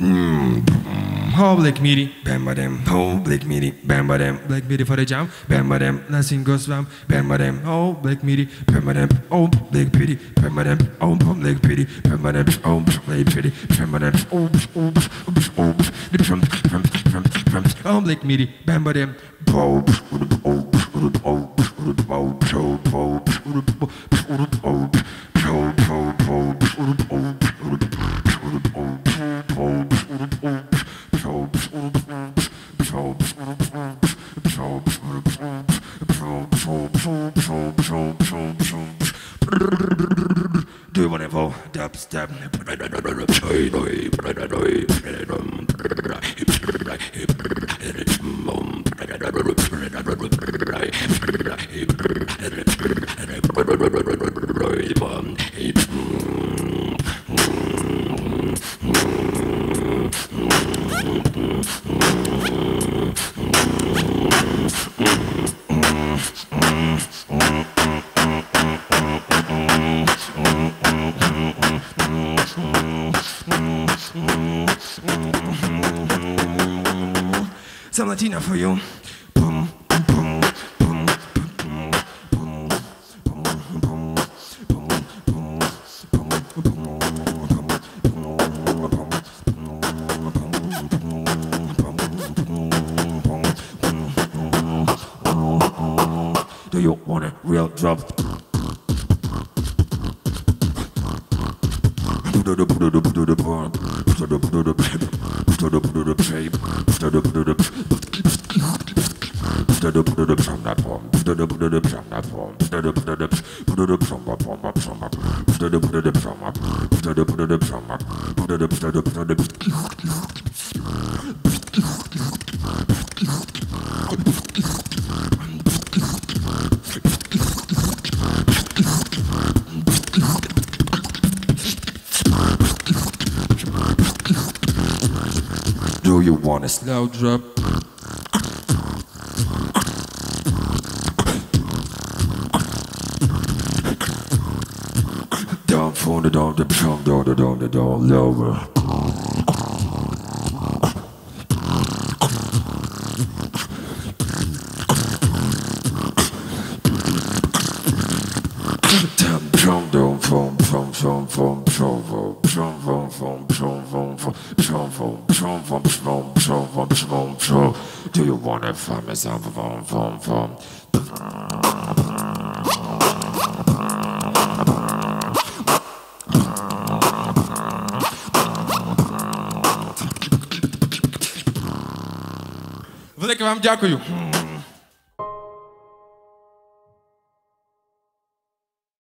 How Black Miri, ben badem. How Black Miri, ben badem. Black Miri faracağım, ben badem. Lasin gözlem, ben badem. How Black Miri, ben badem. Oh Black Miri, ben badem. Oh Black Miri, ben badem. Oh Black Miri, ben badem. Oh oh oh oh. Oh Black Miri, ben badem. Oh oh oh oh oh oh oh. Do whatever. Dubstep. Mm-hmm. Some Latina for you. Boom, boom, boom. Do you want a real drop? Do you want a snowdrop? drop? Down the down the down down the down the down lower. From from from from from from from from from from from from from from from from from from from Do you wanna find me some from from from Велике вам дякую.